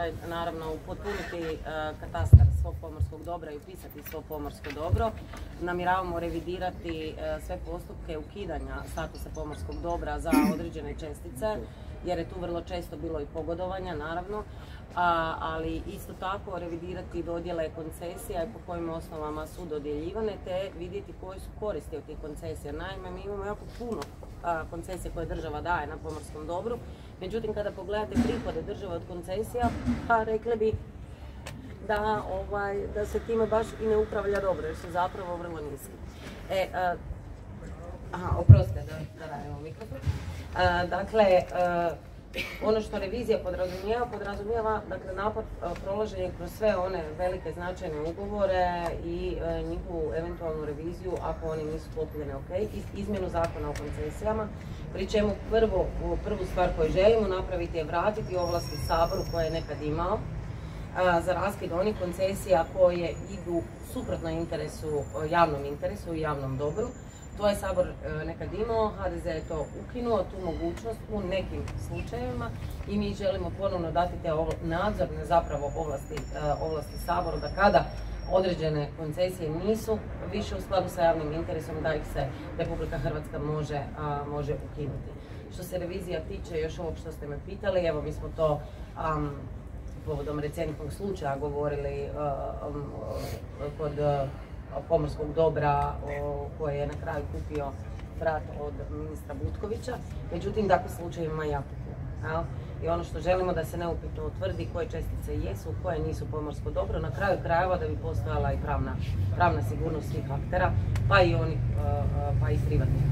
dakle, naravno upotpuniti e, katastar svog pomorskog dobra i upisati svo pomorsko dobro. Namiravamo revidirati e, sve postupke ukidanja statusa pomorskog dobra za određene čestice, jer je tu vrlo često bilo i pogodovanja, naravno. ali isto tako revidirati dodjele koncesija i po kojim osnovama su dodjeljivane, te vidjeti koji su koristi od tih koncesija. Naime, mi imamo jako puno koncesije koje država daje na pomorskom dobru, Međutim, kada pogledate prihode države od koncesija, pa rekli bi da, ovaj, da se time baš i ne upravlja dobro, jer su zapravo vrlo niski. E, aha, oprostite da. Dakle, ono što revizija podrazumijeva, podrazumijeva dakle, napad prolaženje kroz sve one velike značajne ugovore i e, njihovu eventualnu reviziju ako oni nisu sklopljeni ok, izmjenu zakona o koncesijama, pri čemu prvo, prvu stvar koju želimo napraviti je vratiti ovlasti Saboru koje je nekad imao za raskid onih koncesija koje idu suprotno interesu, javnom interesu i javnom dobru to je Sabor e, nekad imao, HDZ je to ukinuo, tu mogućnost u nekim slučajevima i mi želimo ponovno dati te nadzorne zapravo ovlasti, e, ovlasti Saboru da kada određene koncesije nisu više u skladu sa javnim interesom da ih se Republika Hrvatska može, može ukinuti. Što se revizija tiče još ovog što ste me pitali, evo mi smo to povodom recentnog slučaja govorili um, kod pomorskog dobra koje je na kraju kupio brat od ministra Butkovića. Međutim, takvih slučajeva ima jako puno. I ono što želimo da se neupitno utvrdi koje čestice jesu, koje nisu pomorsko dobro, na kraju krajeva da bi postojala i pravna, sigurnost svih aktera, pa i onih, pa i privatnih